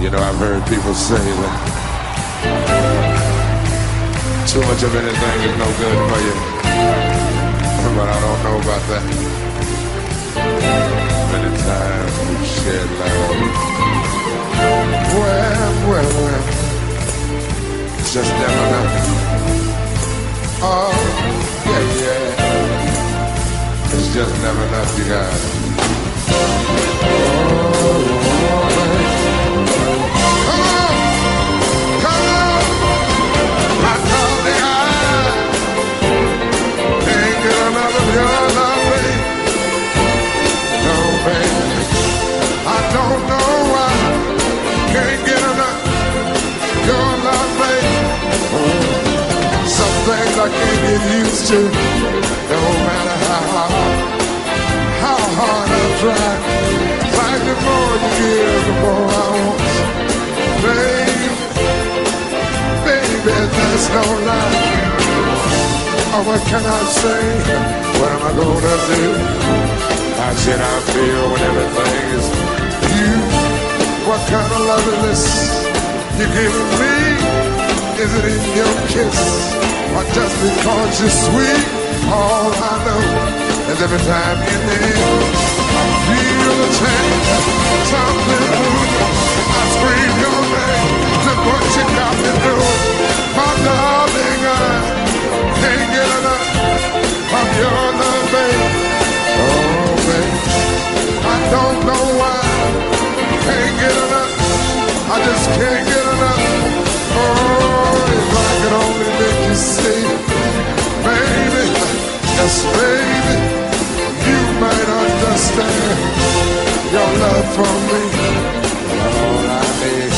You know, I've heard people say that too much of anything is no good for you. But I don't know about that. Many times we've shared love. Well, well, well. Just never enough. Oh, yeah, yeah. It's just never enough, you guys. I can't get used to. No matter how hard, how hard I try. Like the more you give, the more I want. Baby, baby, there's no lie. Oh, what can I say? What am I gonna do? How should I feel when everything is you? What kind of love is this you giving me? Is it in your kiss? Or just because you're sweet. All I know is every time you're near, I feel a change, something new. I scream your name, look what you got me doing. My darling, I can't get enough of your love, babe. Oh, babe, I don't know why, can't get enough. I just can't get enough. Oh, if I could only you see, baby, yes, baby, you might understand your love for me. All I need,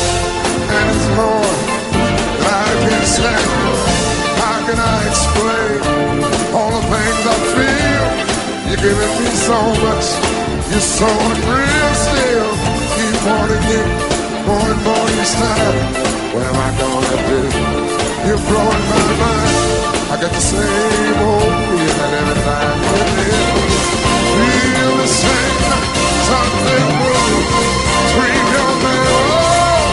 and it's more than I can say. How can I explain all the things I feel? You're giving me so much, you're so unreal still. You wanna get more and more each time. What am I gonna do? You're blowing my mind. I got the same old feeling every time you're. Feel the same, something new. Scream your name, oh,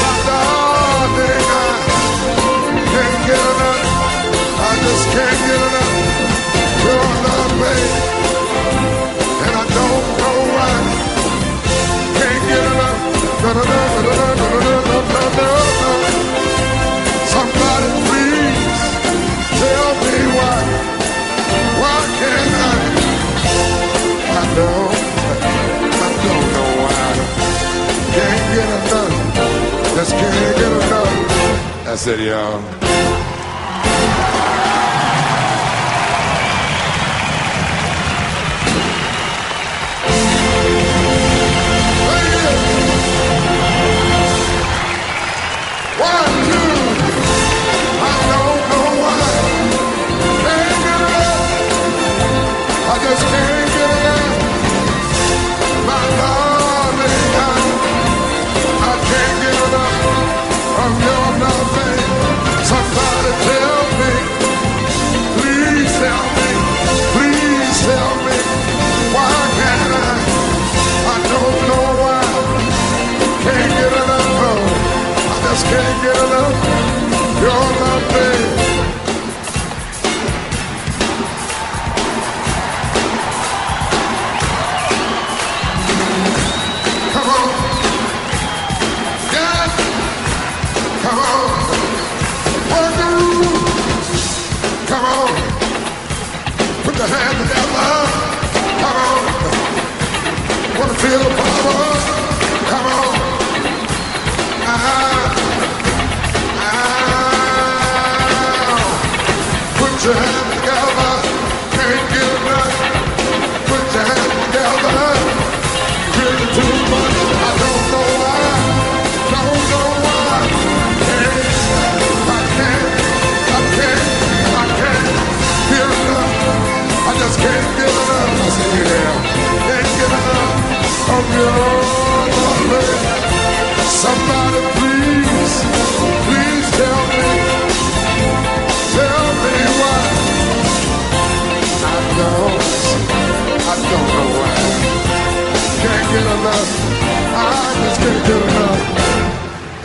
my darling, I can't get enough. I just can't get enough. You're love, babe, and I don't know why. Can't get enough. Da, enough. That's it,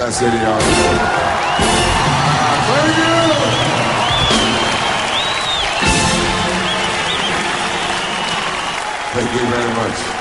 That's it, y'all. Thank you. Thank you very much.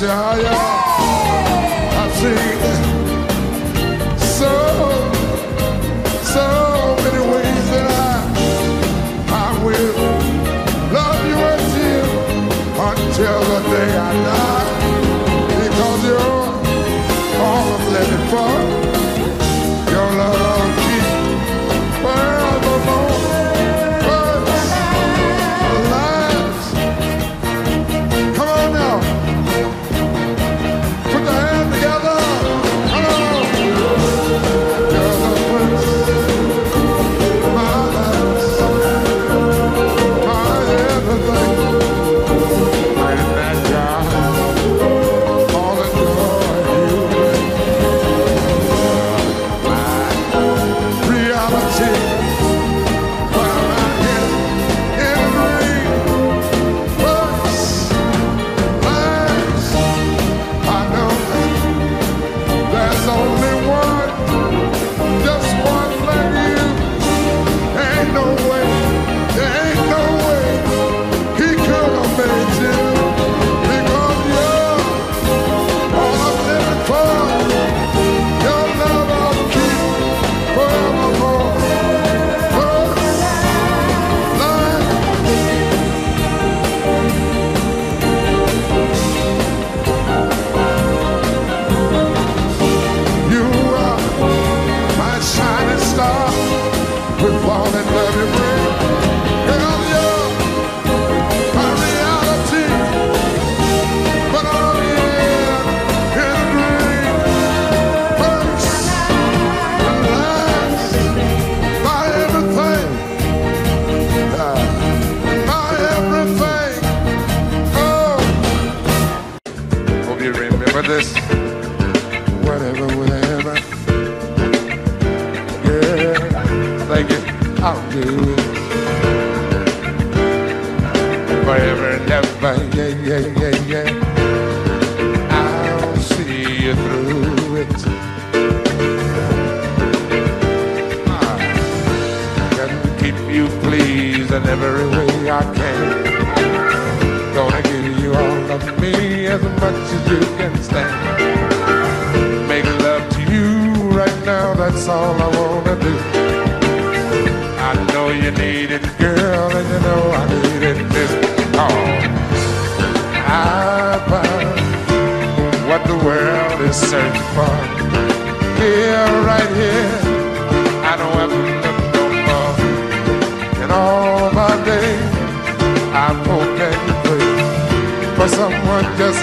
Messiah. as much as you can stand. Make love to you right now, that's all I wanna do. I know you need it, girl, and you know I need it this long. I found what the world is searching for. Here, right here, I don't have to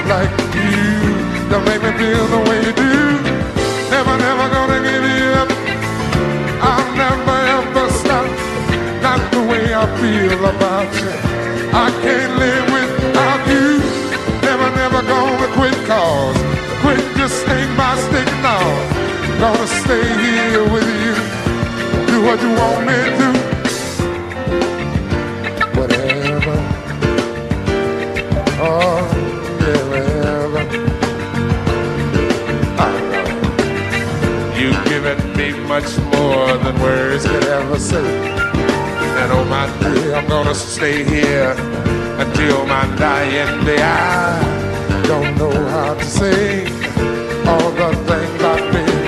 like you don't make me feel the way you do. Never, never gonna give you up. I'll never ever stop. Not the way I feel about you. I can't live without you. Never, never gonna quit cause quit just ain't my stick now. Gonna stay here with you. Do what you want me to. more than words could ever say. And oh my dear, I'm gonna stay here until my dying day. I don't know how to say all the things I feel.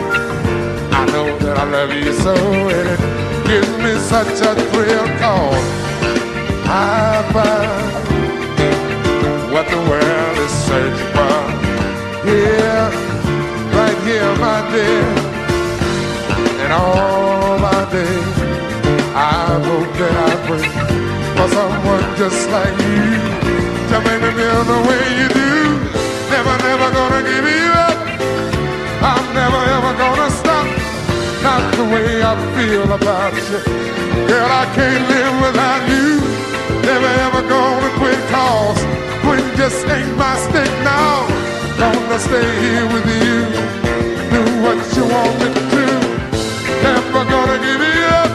I know that I love you so, and it gives me such a thrill cause I find what the world is searching for. Here, right here, my dear and all my days, I hope that I pray for someone just like you to make me feel the way you do. Never, never gonna give you up. I'm never ever gonna stop. Not the way I feel about you. Girl, I can't live without you. Never ever gonna quit cause quit just ain't my stick now. Gonna stay here with you. Do what you want me to do. Never gonna give.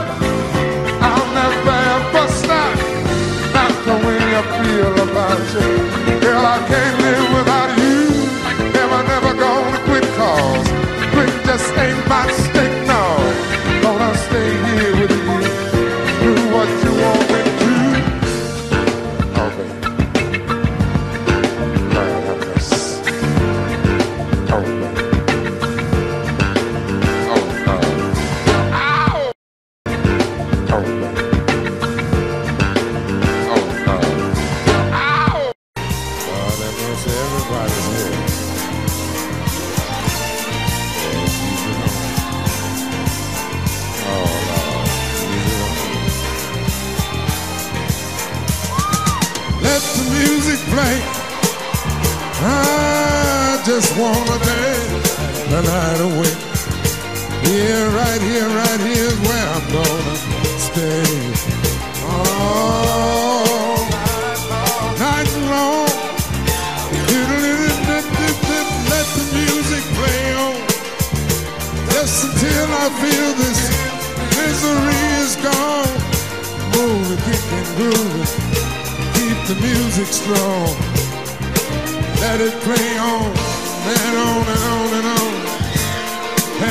I'll never ever stop. Not the way I feel about you. Girl, I can't the music strong. Let it play on and on and on and on.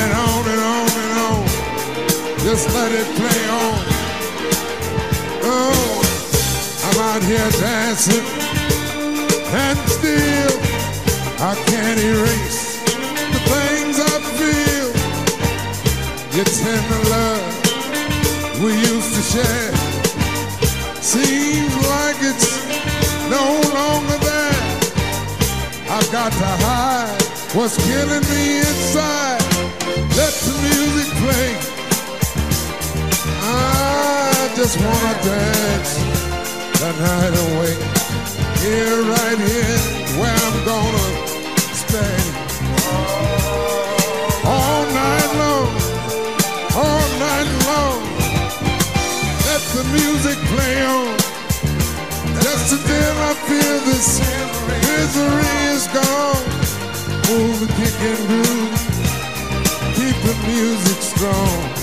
And on and on and on. Just let it play on. Oh, I'm out here dancing. And still, I can't erase the things I feel. Your tender love we used to share seems like it's no longer there. I've got to hide what's killing me inside. Let the music play. I just wanna dance the night away. Here, right here, where I'm gonna stay. All night long, all night long. Let the music play on. Until I feel this misery is gone. Move and kick and groove. Keep the music strong.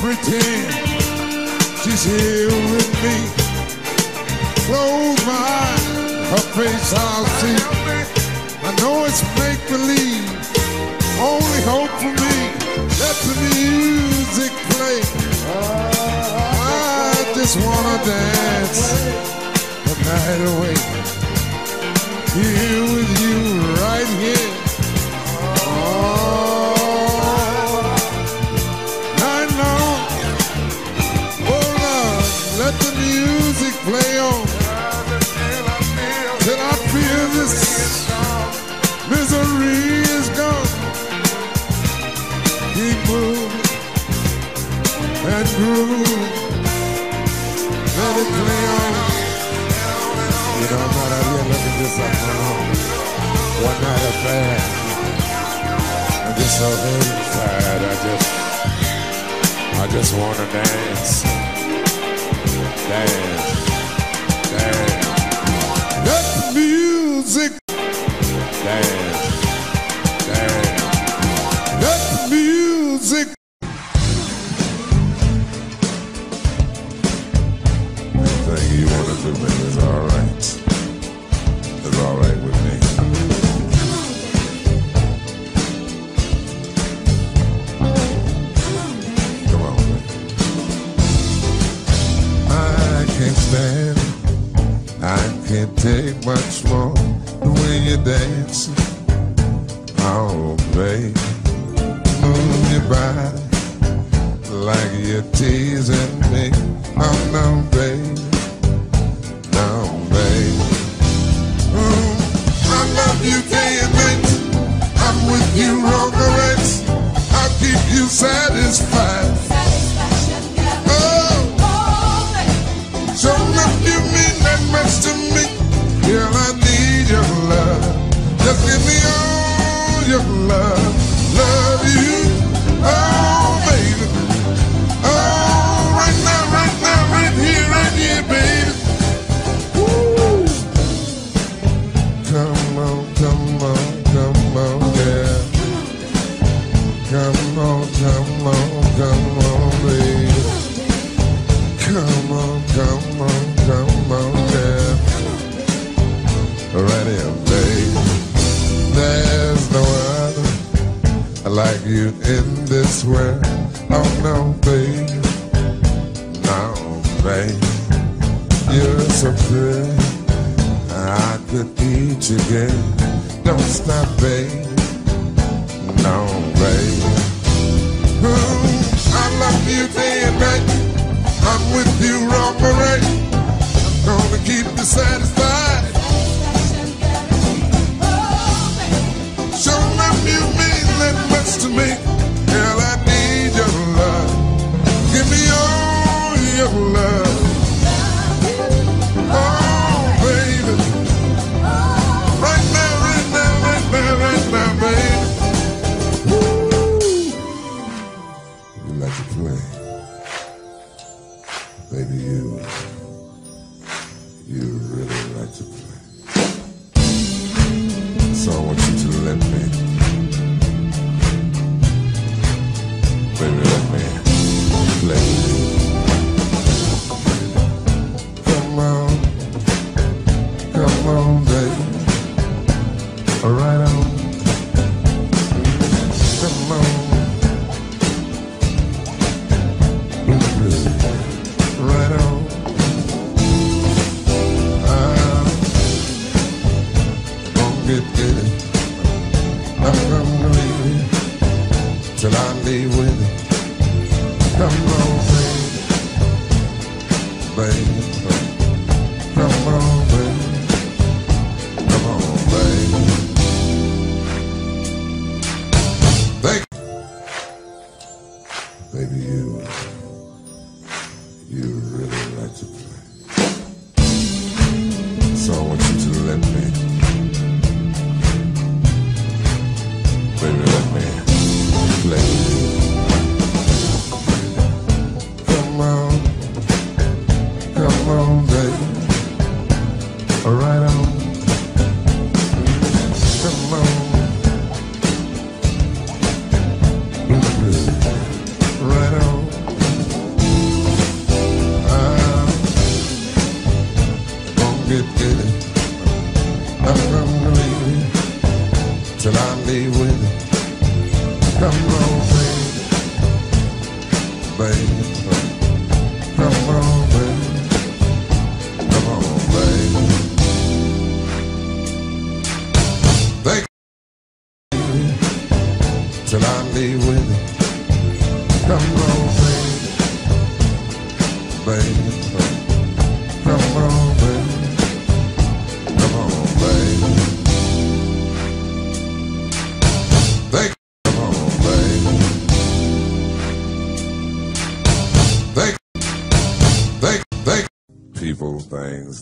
Pretend she's here with me. Close my eyes, her face I'll see. I know it's make believe, only hope for me. Let the music play. I just wanna dance the night away. Here with you, right here. inside. I just, I just wanna dance, dance, dance. Let the music dance, dance. Music.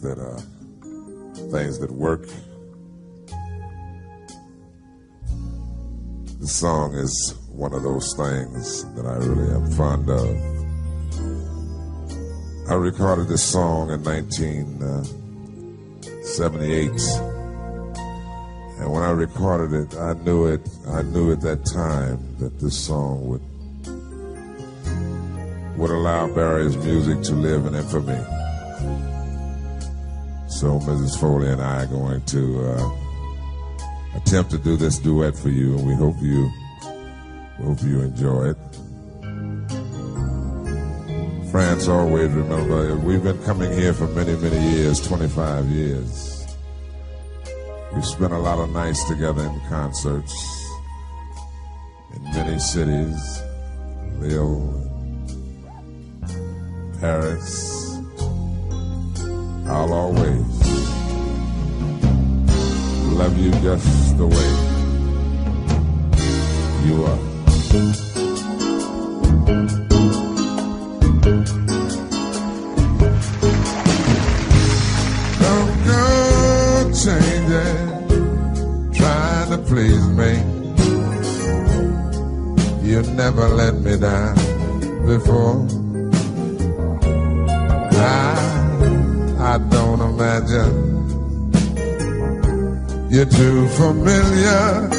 that uh, things that work. The song is one of those things that I really am fond of. I recorded this song in 1978, uh, and when I recorded it, I knew it. I knew at that time that this song would would allow Barry's music to live in infamy. So Mrs. Foley and I are going to uh, attempt to do this duet for you, and we hope you hope you enjoy it. France always remember we've been coming here for many, many years, 25 years. We've spent a lot of nights together in concerts in many cities, Lille, Paris, I'll always love you just the way you are. Don't go trying to please me. You never let me down before. I don't imagine. You're too familiar,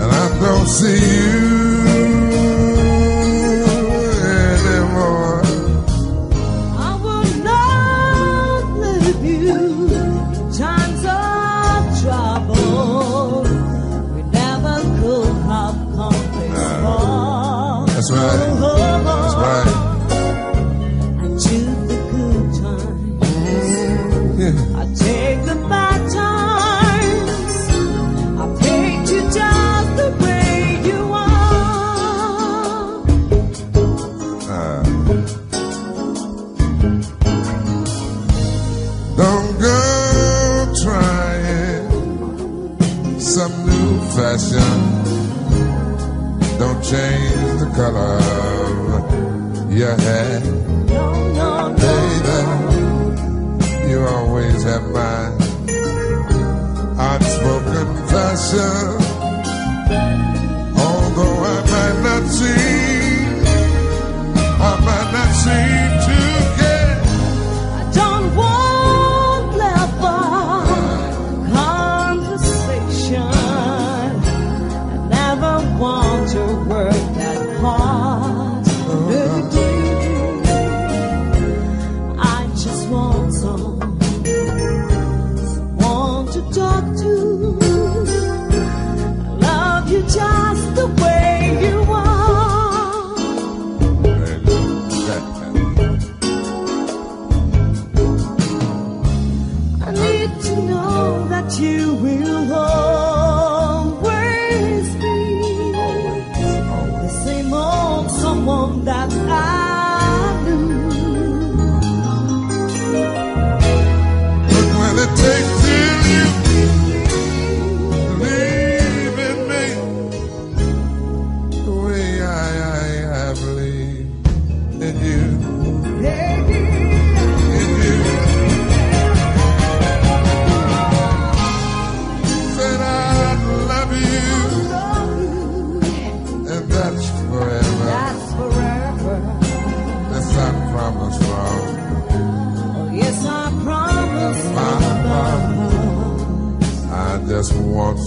and I don't see you. color.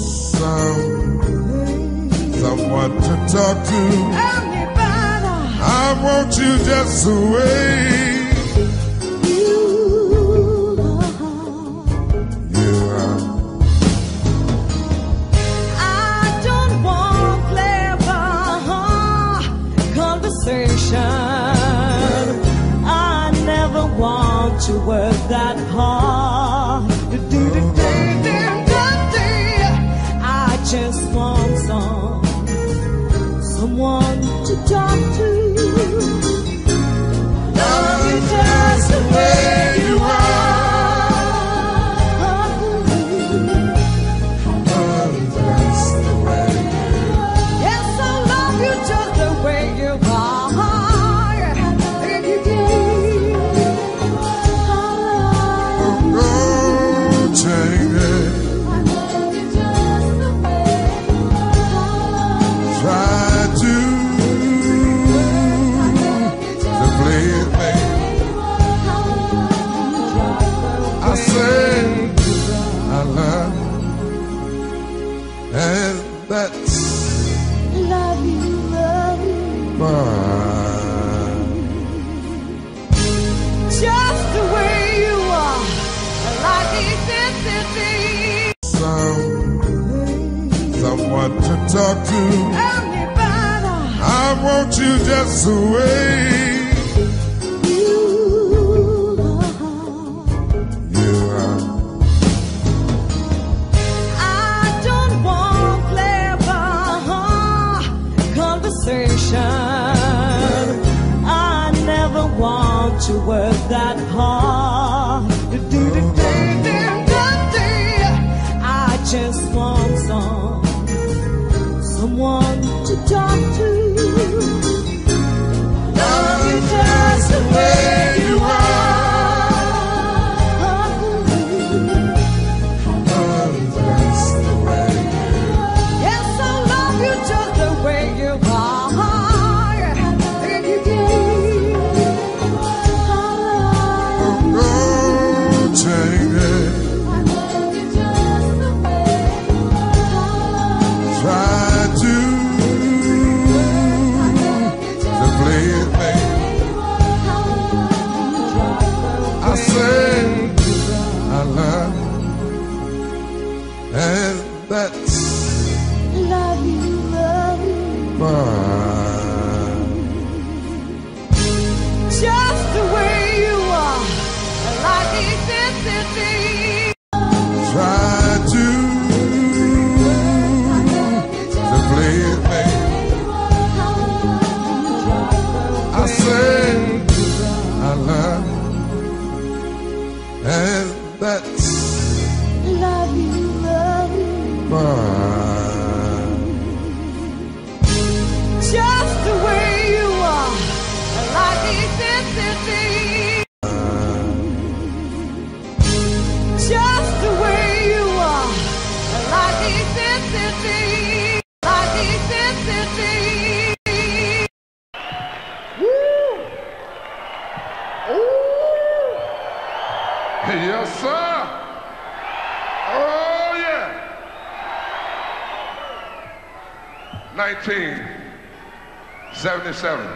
some, someone to talk to. Anybody. I want you just the way. You intensity. 1977.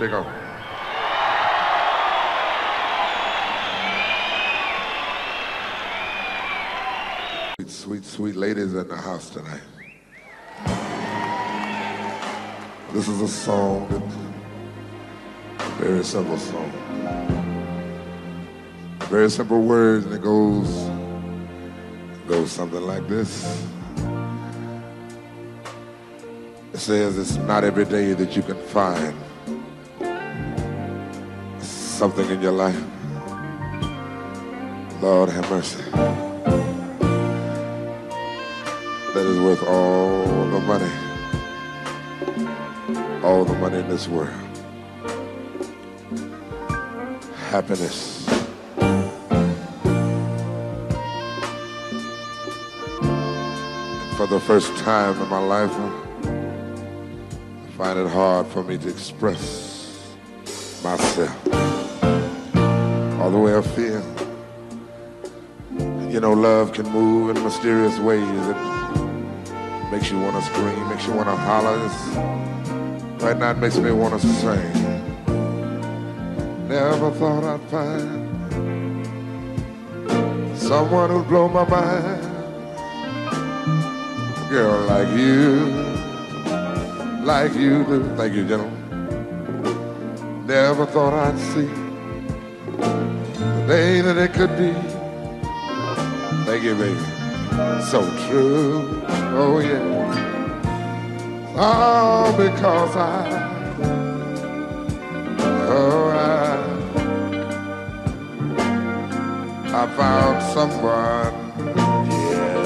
Stick on. Sweet, sweet, sweet ladies in the house tonight. This is a song that very simple song. Very simple words, and it goes it goes something like this. It says it's not every day that you can find something in your life. Lord have mercy. That is worth all the money. All the money in this world. Happiness. For the first time in my life, I find it hard for me to express myself. The way I feel. You know, love can move in mysterious ways. It makes you want to scream, makes you want to holler. It's, right now, it makes me want to sing. Never thought I'd find someone who'd blow my mind. Girl like you, like you do. Thank you, gentlemen. Never thought I'd see day that it could be. Thank you, baby. So true. Oh, yeah. All because I, oh, I, I found someone, yeah.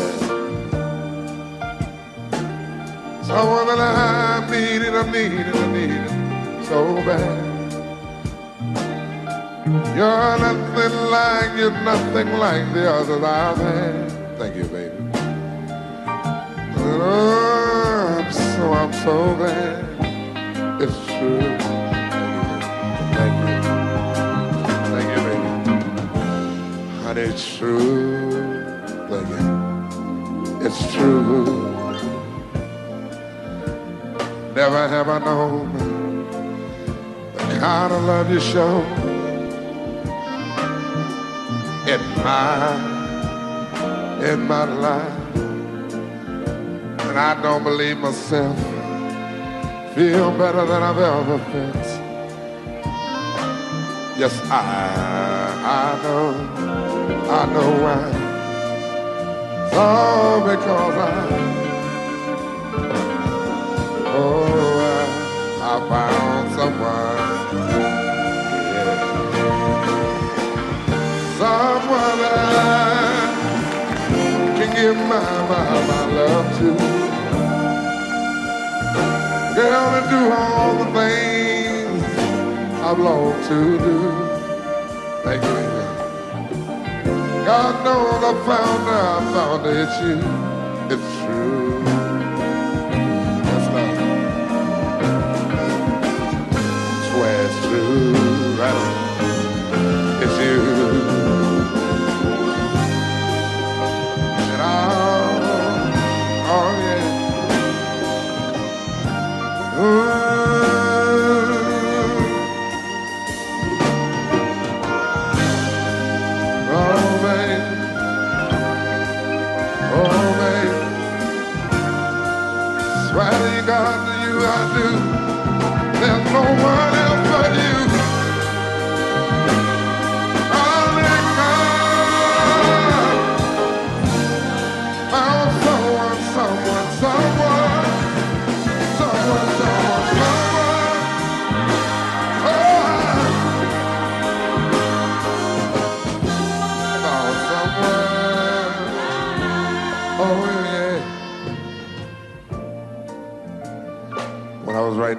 Someone that I needed, I needed, I needed so bad. You're nothing like, you're nothing like the others I've had. Thank you, baby. Oh, I'm so, I'm so glad it's true. Thank you. Thank you, baby. Honey, it's true. Thank you. It's true. Never have I known the kind of love you show in my in my life. And I don't believe myself. Feel better than I've ever felt. Yes I I know I know why. It's all because I oh I, I found someone give my, my, my love to. Girl, to do all the things I've longed to do. Thank you, baby. God knows I found I found it's you. It's true.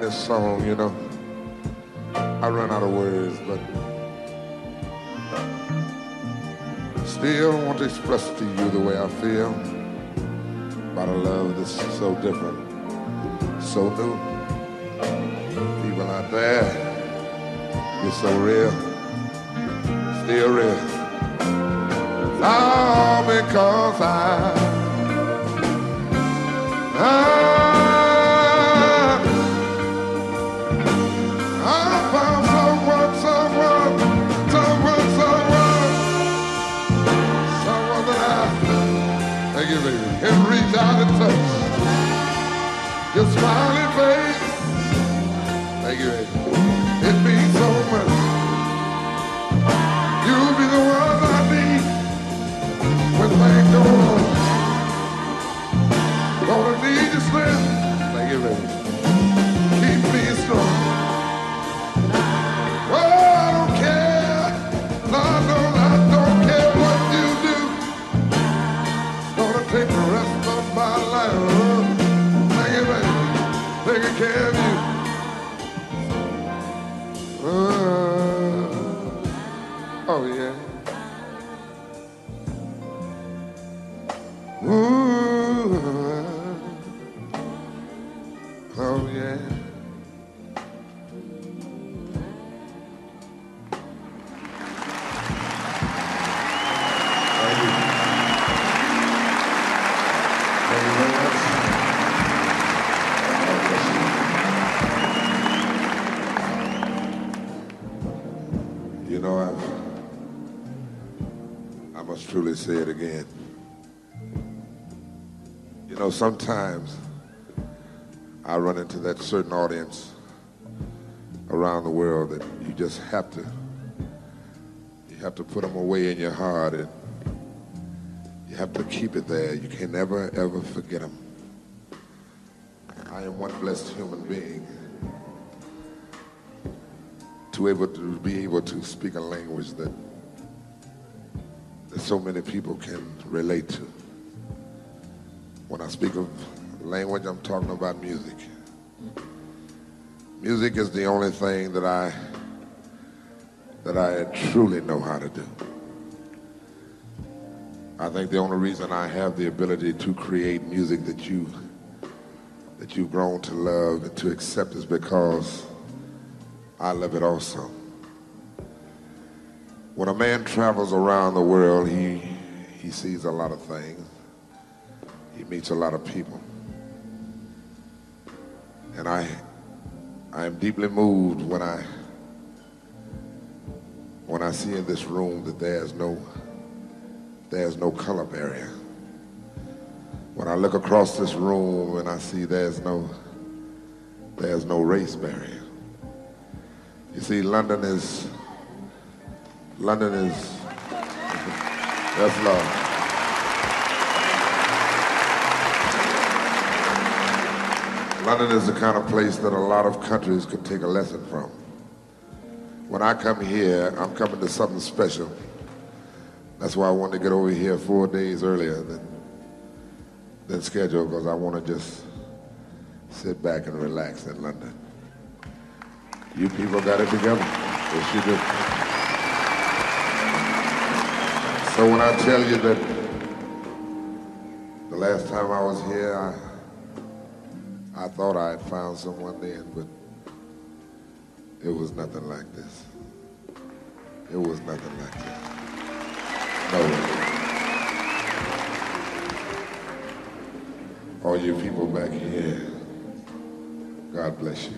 This song, you know, I run out of words, but still want to express to you the way I feel about a love that's so different, so new. People out there, you're so real, still real. All because I, I, smiling say it again. You know, sometimes I run into that certain audience around the world that you just have to, you have to put them away in your heart and you have to keep it there. You can never, ever forget them. I am one blessed human being to able to be able to speak a language that, that so many people can relate to. When I speak of language, I'm talking about music. Music is the only thing that I that I truly know how to do. I think the only reason I have the ability to create music that you that you've grown to love and to accept is because I love it also. When a man travels around the world, he he sees a lot of things. He meets a lot of people. And I I am deeply moved when I when I see in this room that there's no there's no color barrier. When I look across this room and I see there's no there's no race barrier. You see, London is London is that's love. London is the kind of place that a lot of countries could take a lesson from. When I come here, I'm coming to something special. That's why I wanted to get over here four days earlier than, than scheduled, because I want to just sit back and relax in London. You people got it together. Yes, you do. So when I tell you that the last time I was here, I, I thought I had found someone then, but it was nothing like this. It was nothing like this. No. All you people back here, God bless you.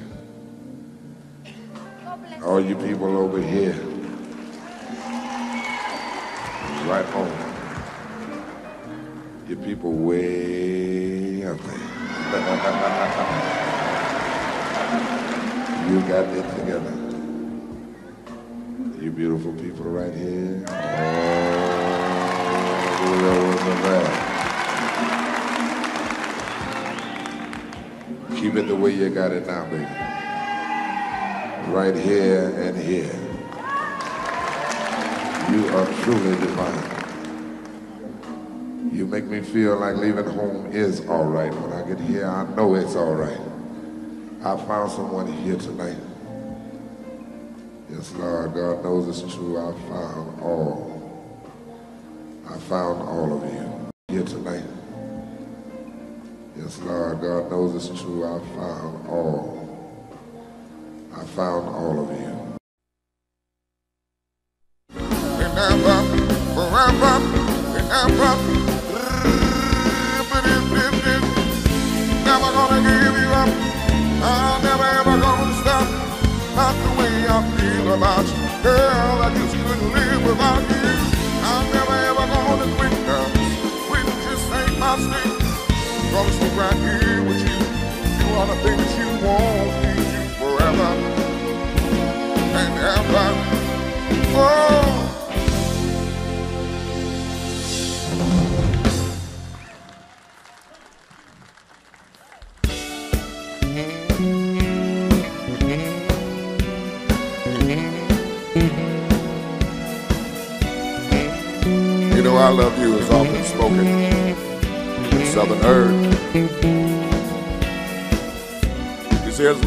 All you people over here, right home. You people way up there. you got it together. You beautiful people right here. All the. Keep it the way you got it now, baby. Right here and here. You are truly divine. You make me feel like leaving home is all right. When I get here, I know it's all right. I found someone here tonight. Yes, Lord, God knows it's true. I found all. I found all of you here tonight. Yes, Lord, God knows it's true. I found all. I found all of you.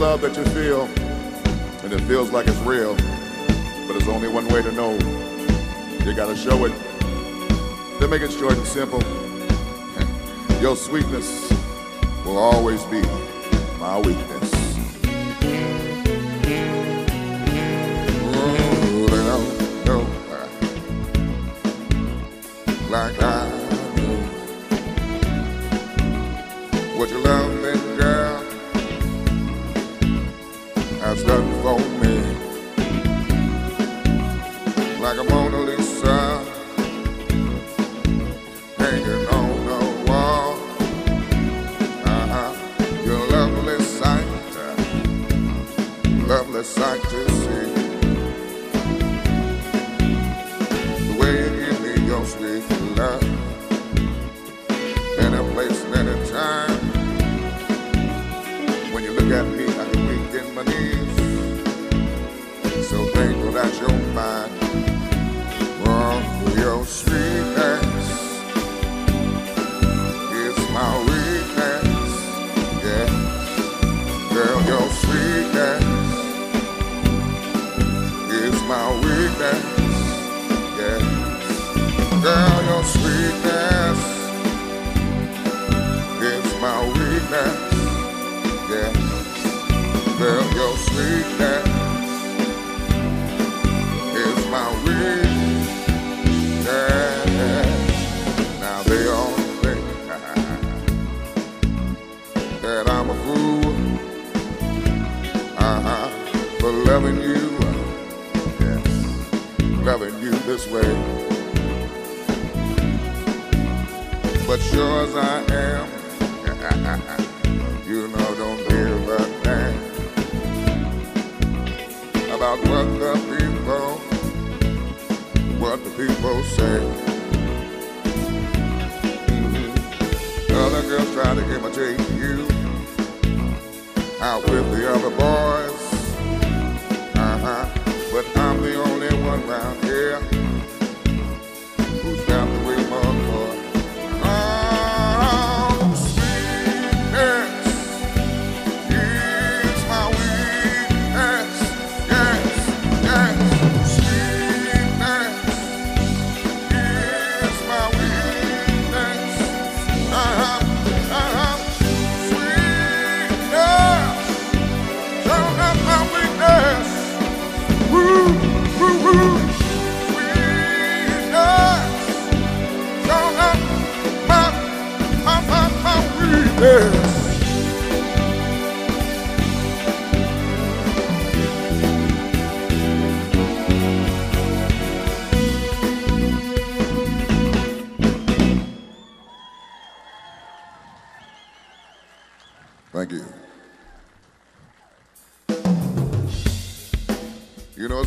Love that you feel, and it feels like it's real, but there's only one way to know. You gotta show it. To make it short and simple, your sweetness will always be my weakness. Oh, they like I do. What you love me, girl, has done for me. Like a Mona Lisa hanging on the wall. Uh-huh. You're a lovely sight, lovely sight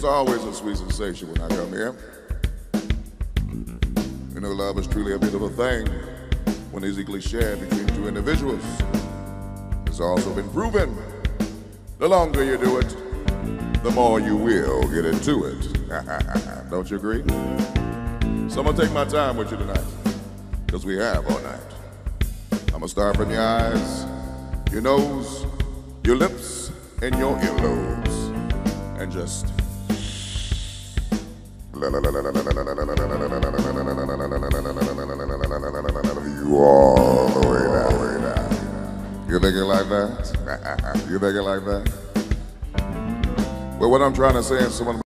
it's always a sweet sensation when I come here. You know, love is truly a beautiful thing when it's equally shared between two individuals. It's also been proven the longer you do it, the more you will get into it. Don't you agree? So I'm gonna take my time with you tonight, because we have all night. I'm gonna start from your eyes, your nose, your lips, and your earlobes, and just you all the way down. You thinking like that? you thinking like that? But what I'm trying to say is someone.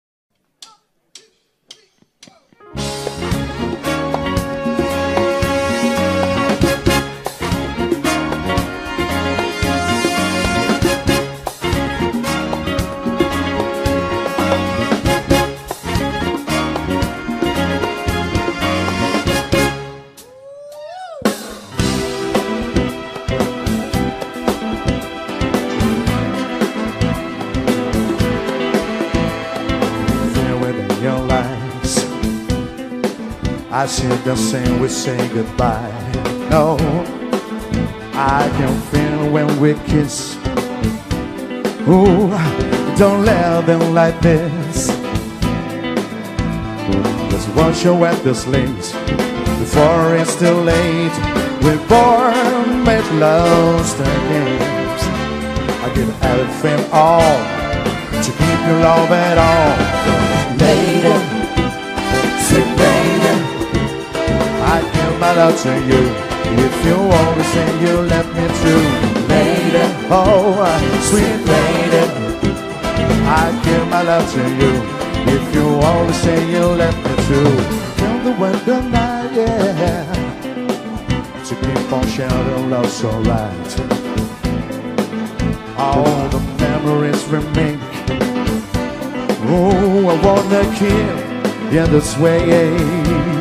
See the same we say goodbye. No, I can feel when we kiss. Ooh, don't let them like this. Just wash your wet the slates before it's too late. We're born made lost the games. I get everything on to keep your love at all. Lady, my love to you. If you always say you let me through, lady, oh, uh, sweet lady, I give my love to you. If you always say you let me through, till the winter night, yeah. To keep on sharing love so right. All the memories remain. Oh, I wanna kill in this way.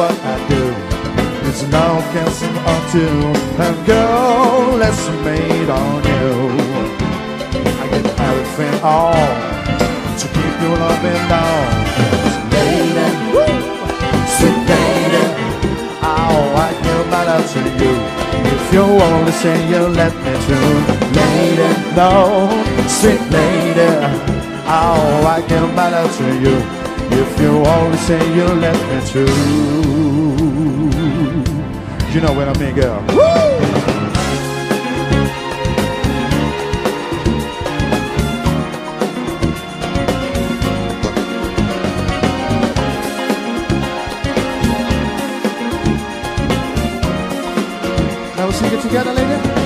What I do, it's now can't unto. And girl, let's made on you. I get everything on to keep you loving down. Lady, sweet lady, I give my love to you. If you only say you let me to, lady, no, sweet lady, I give my love to you. You always say you let me to, you know what I mean, girl. Now we'll sing it together, lady.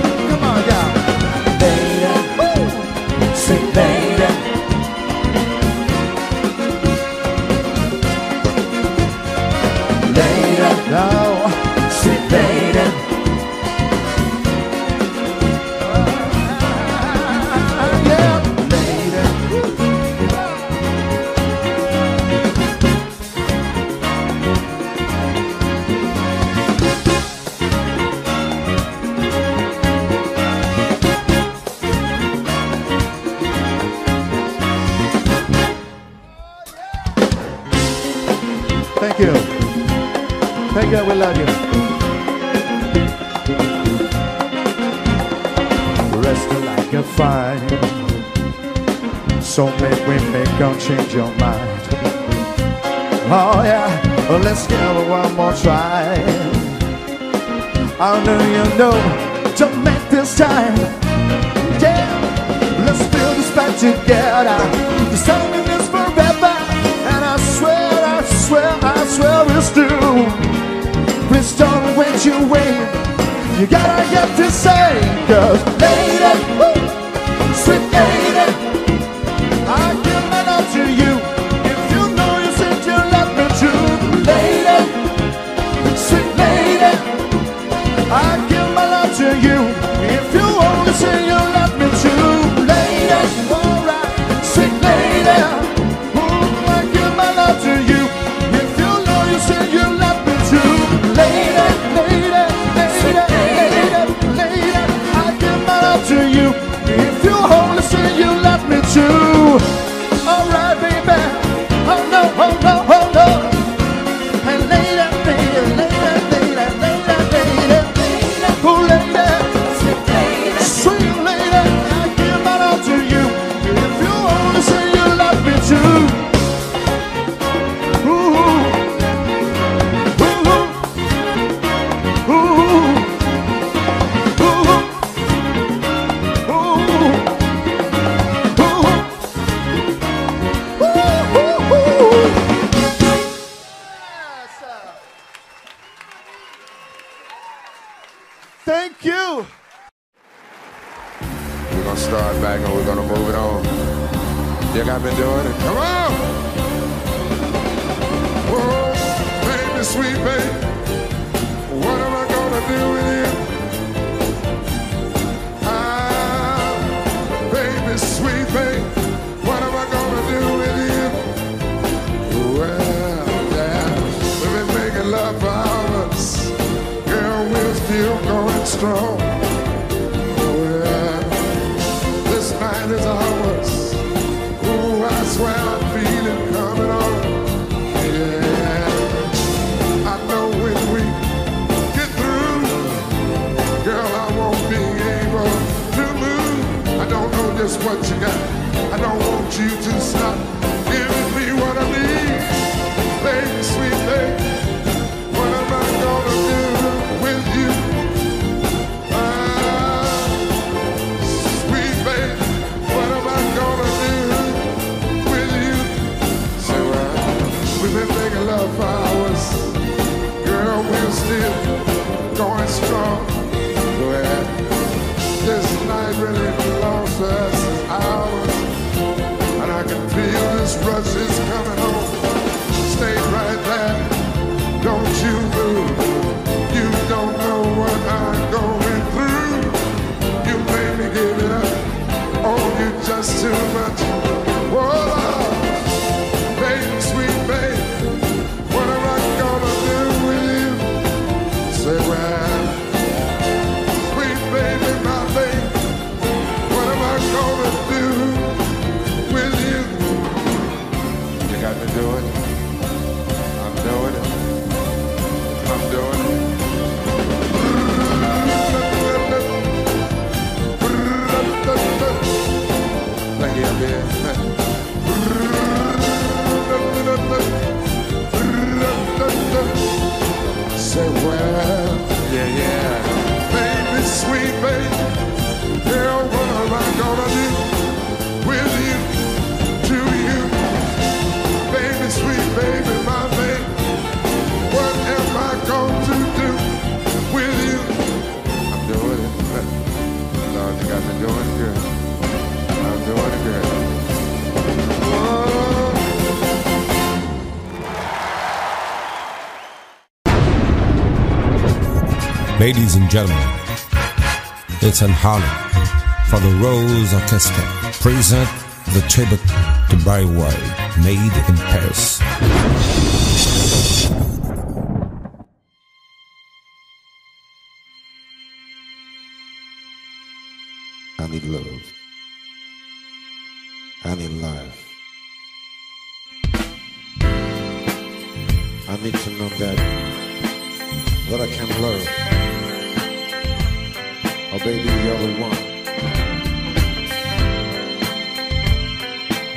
Know strong. Oh, yeah. This night is ours. Ooh, I swear I feel it coming on. Yeah. I know when we get through, girl, I won't be able to move. I don't know just what you got. I don't want you to stop and I can feel this rush is coming. Say, well, yeah, yeah. Baby, sweet baby. Yeah, what am I gonna do Ladies and gentlemen, it's an honor for the Rose Orchestra present the tribute to Barry White, made in Paris. I need love. I need life. I need to know that that I can love. Oh baby, you're the one.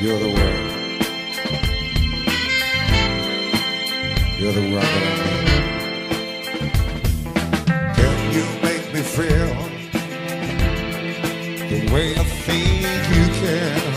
You're the one. You're the need. Can you make me feel the way I think you. Can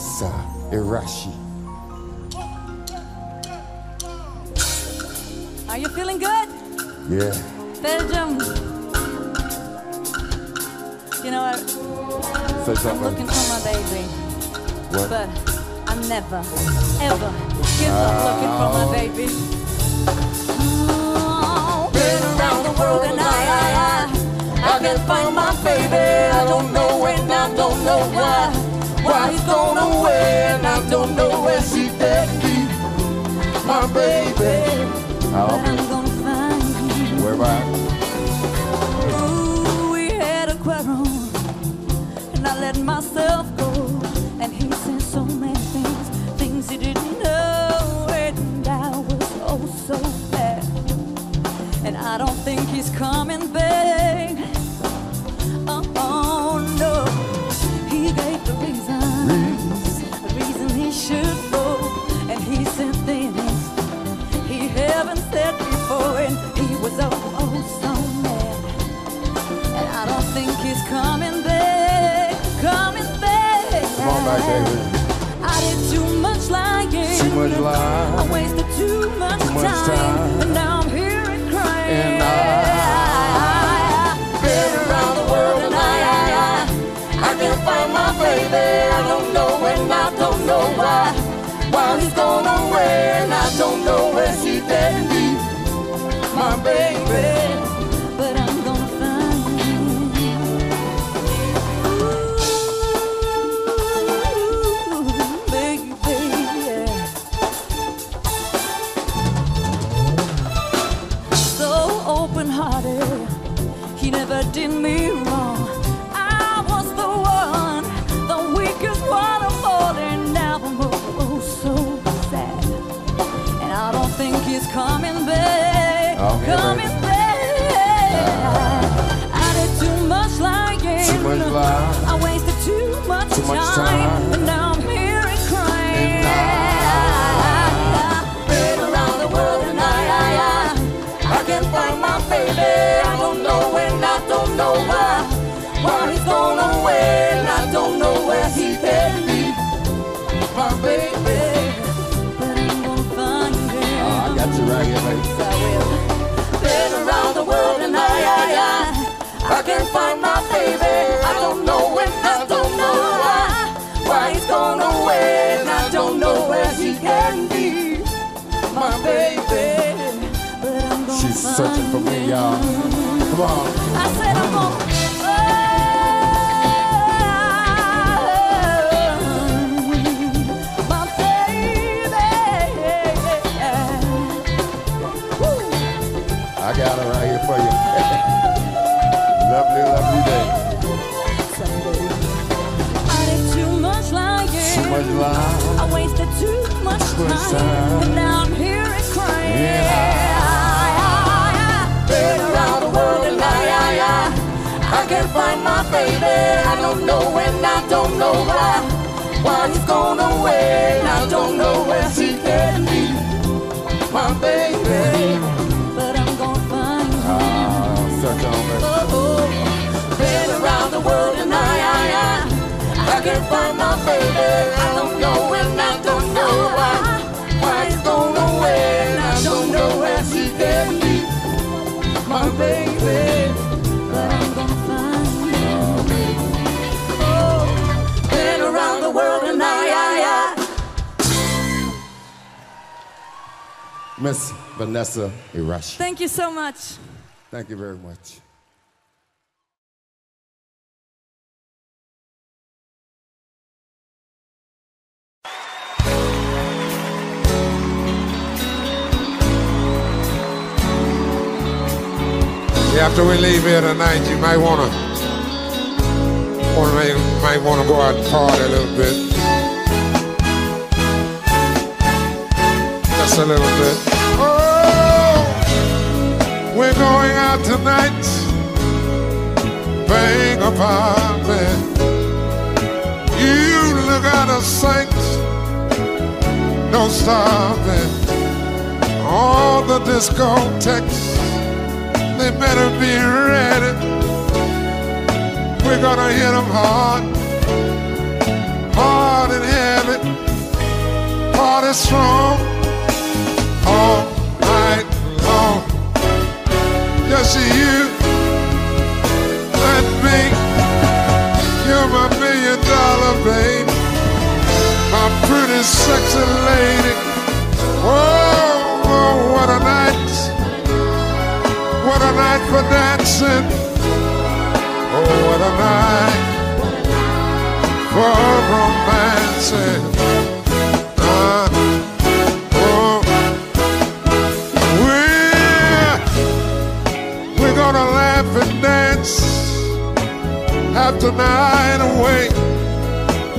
Professor Irashi. Are you feeling good? Yeah. Belgium. You know what? I'm looking for my baby. What? But I'm never, ever give up oh. looking for my baby. Been around the world and I, I, I, I can find my baby. I don't know when, I don't know why has gone away, and I don't know where she can be. My baby. I'm gonna be. Where I? Right, I did too much lying. Too much lying. I wasted too much, Too much time. time. And now I'm here and crying. And I- been around the world and I, I, I, I can't find my baby. I don't know and I don't know why. Why he's gone away and I don't know where she can be. My baby. Much, time, and now I'm here and crying. And I've been around the world and I, I, I, I can't find my baby. I don't know and I don't know why. Why he's gone away and I don't know where he can be. My baby, but I'm gonna find him. Oh, I got you right here, baby. Yes, I will. Been around the world and I, I, I, I can't find don't know where she can be. My baby, but I'm gonna She's searching for me, y'all. Come on. I said I'm gonna find my baby. I got her right here for you. lovely, lovely day. I did too much lying. Too much lying. Too much time. now I'm here crying. Yeah. Been around the world and I, can't find my baby. I don't know and I don't know why. Why gone away I don't know where she can be. My baby. I, I can't find my baby. I don't know and I don't know why. Why he's gone away and I don't know where she can be. My baby, but I'm gonna find her. Oh, been around the world and I, I, I. Miss Vanessa Irashi. Thank you so much. Thank you very much. After we leave here tonight, you might wanna, wanna might wanna go out and party a little bit. Just a little bit. Oh, we're going out tonight. Bang apartment. You look at a saint. No stopping. All the discotheques they better be ready. We're gonna hit them hard, hard and heavy, hard and strong, all night long. Just you and me, you're my million dollar baby, my pretty sexy lady. Whoa, whoa, what a night. What a night for dancing. Oh, what a night for romancing. Uh, oh, we're, we're gonna laugh and dance half the night away.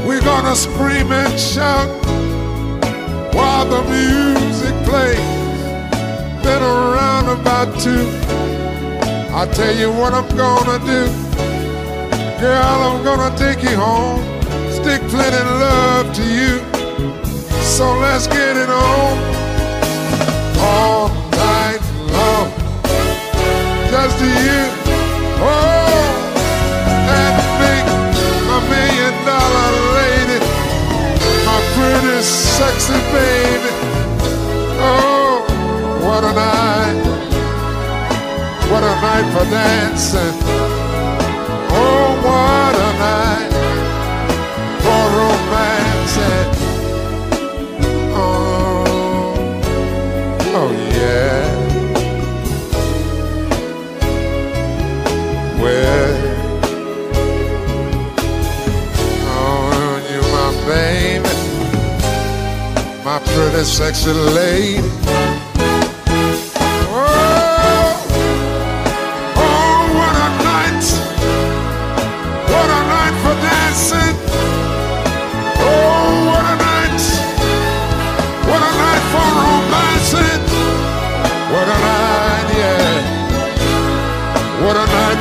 We're gonna scream and shout while the music plays. Then around about two. I tell you what I'm gonna do. Girl, I'm gonna take you home. Stick plenty of love to you. So let's get it on. All night long. Just to you. Oh, and make my million dollar lady. My pretty, sexy baby. Oh, what a night! A night for dancing. Oh, what a night for romancing. Oh, oh yeah. Well, oh, you my baby, my pretty sexy lady.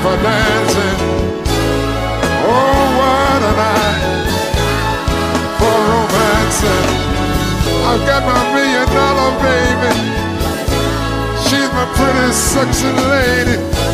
For dancing! Oh, what a night for romancing! I've got my million dollar baby. She's my pretty sexy lady.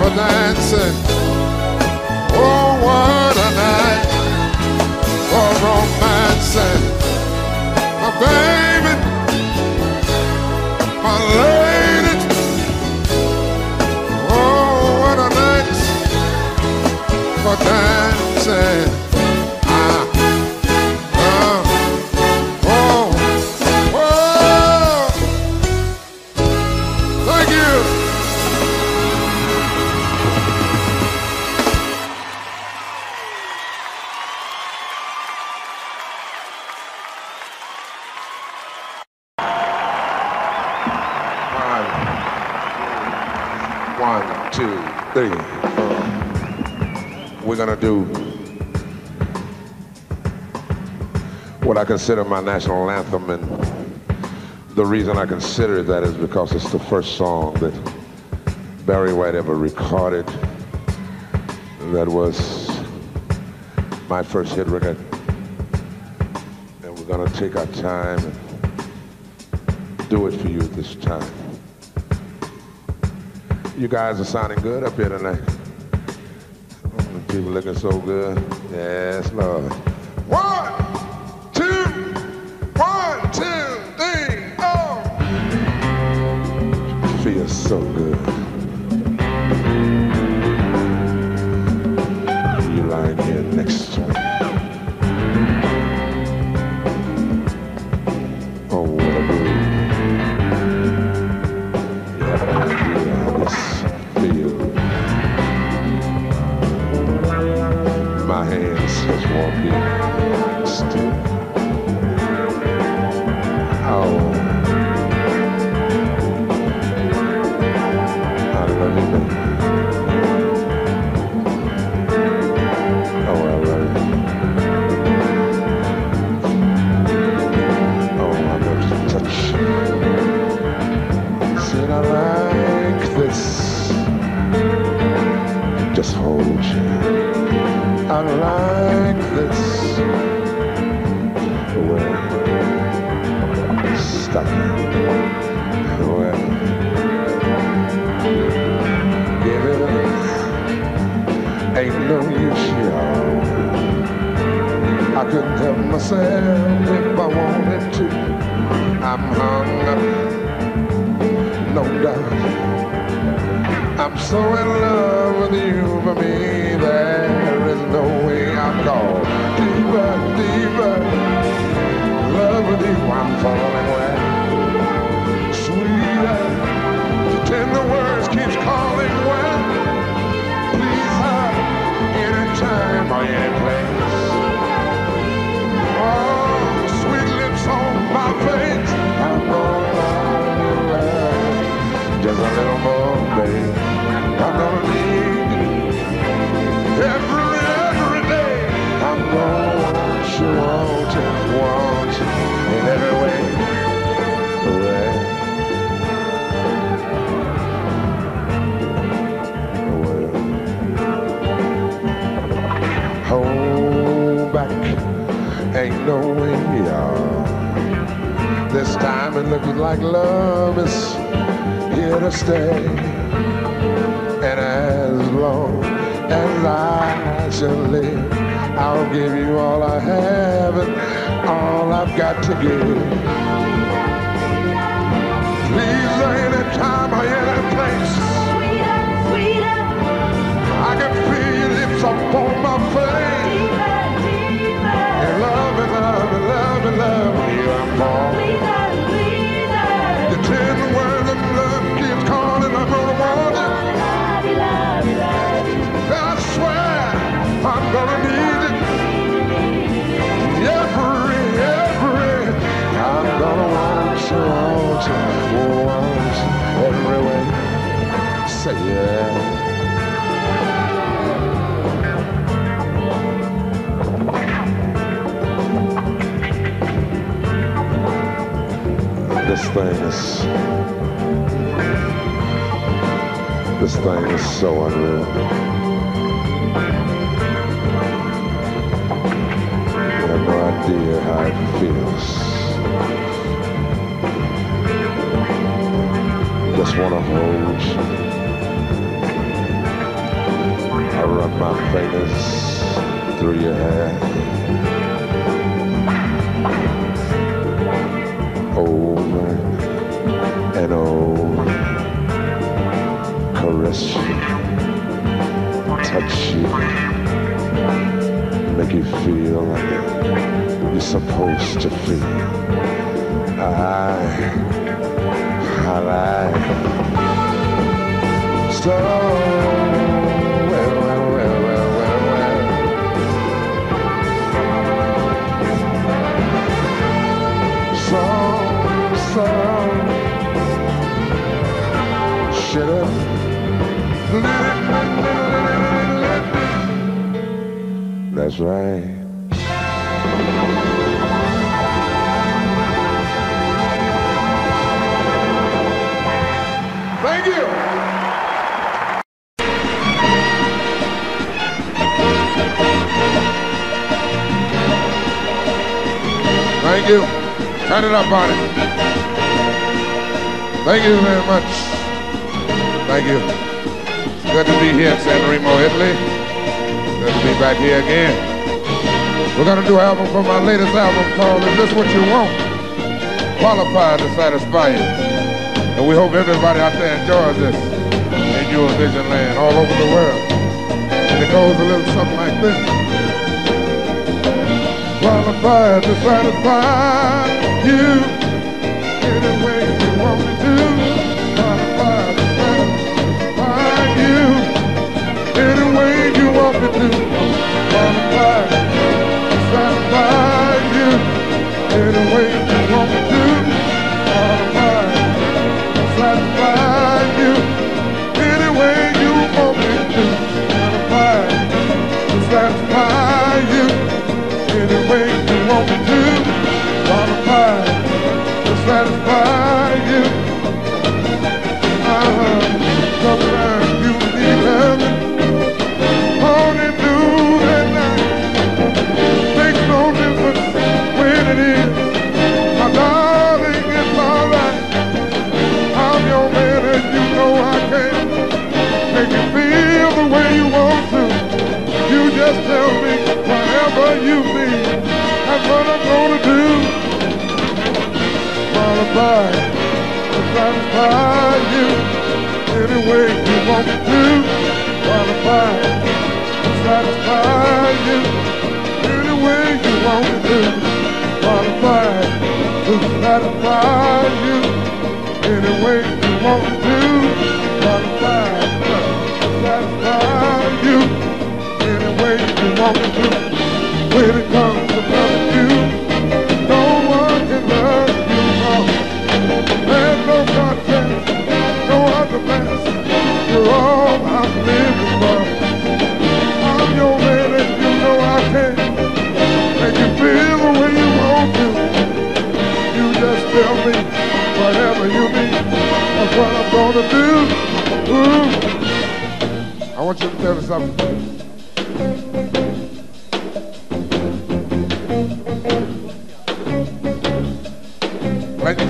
For dancing. Oh, what a night for romancing. Do what I consider my national anthem, and the reason I consider that is because it's the first song that Barry White ever recorded. That was my first hit record, and we're gonna take our time and do it for you at this time. You guys are sounding good up here tonight. People looking so good. Yes, Lord. One, two, one, two, three, oh. Feels so good. Just won't be I couldn't help myself if I wanted to. I'm hung up, no doubt. I'm so in love with you, for me there is no way I'm called deeper, deeper. Love with you, I'm falling away. Sweeter, the tender words keeps calling when. Please hide anytime or any place. Ain't no way out. This time it looks like love is here to stay. And as long as I shall live, I'll give you all I have and all I've got to give. This thing is, this thing is so unreal. You have no idea how it feels. Just want to hold you. I run my fingers through your hair. Over and over. Caress you. Touch you. Make you feel like you're supposed to feel. I, I like so That's right. Thank you. Thank you. Turn it up on. Thank you very much. Thank you. Good to be here in San Remo, Italy. Good to be back here again. We're gonna do an album for my latest album called Is This What You Want? Qualified to satisfy you. And we hope everybody out there enjoys this in Eurovision land all over the world. And it goes a little something like this. Qualified to satisfy you any way you want any way you want me to. Satisfy you any way you want me to. You To satisfy you any way you want me to. Qualified to satisfy you any way you want me to. Qualified to satisfy you any way you want me to. Qualified to satisfy you any way you want me to. When it comes I'm your man and you know I can make you feel the way you want to. You just tell me whatever you need. What I'm gonna do. I want you to tell me something.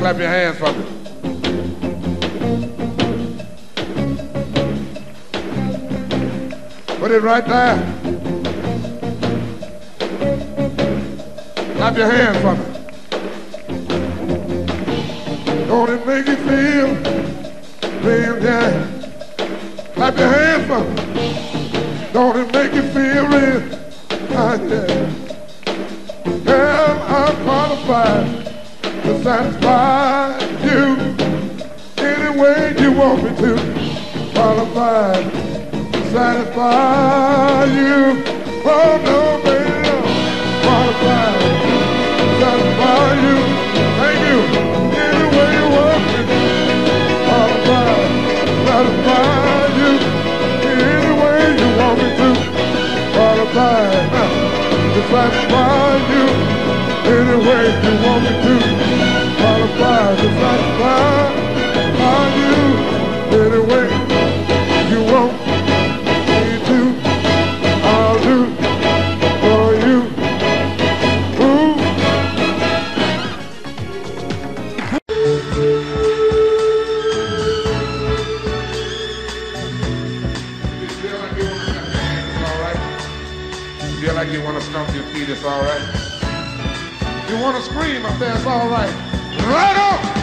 Clap your hands for me. Put it right there. Clap your hands for me. Don't it make you feel, feel yeah. Clap your hands for me. Don't it make you feel real? Ah, yeah. Girl, I'm qualified to satisfy you any way you want me to. Qualified satisfy you. Oh no, baby. Qualified to satisfy you. Thank you. Any way you want me to satisfy you. Any way you want me to. Uh, to satisfy you. Any way you want me to. Qualified to satisfy want to scream up there, it's all right. Right on!